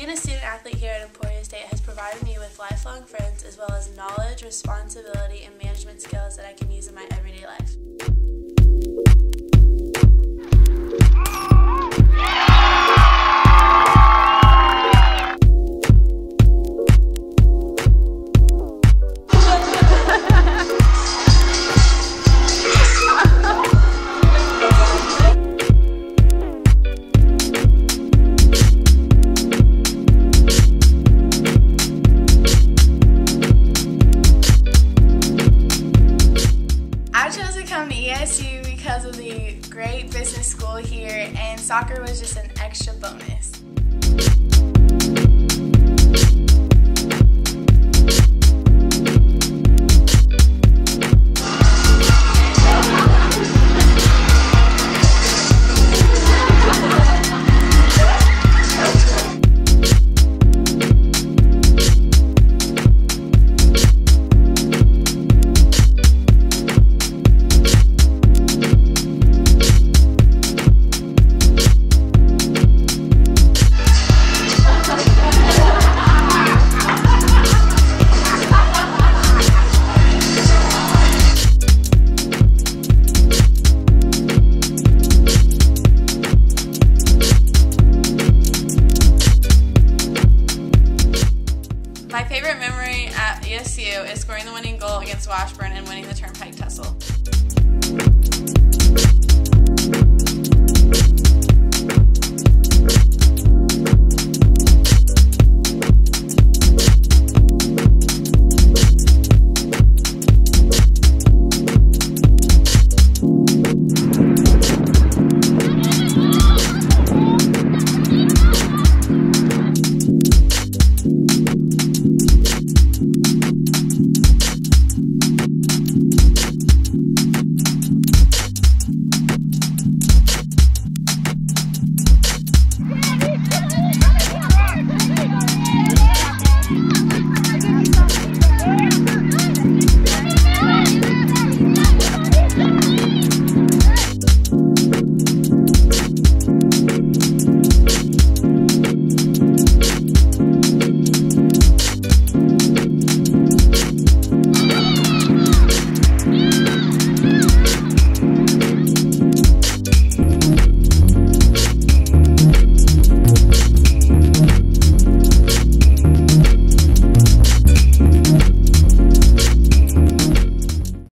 Being a student athlete here at Emporia State has provided me with lifelong friends as well as knowledge, responsibility, and management skills that I can use in my everyday life. The great business school here, and soccer was just an extra bonus. TCU is scoring the winning goal against Washburn and winning the Turnpike Tussle.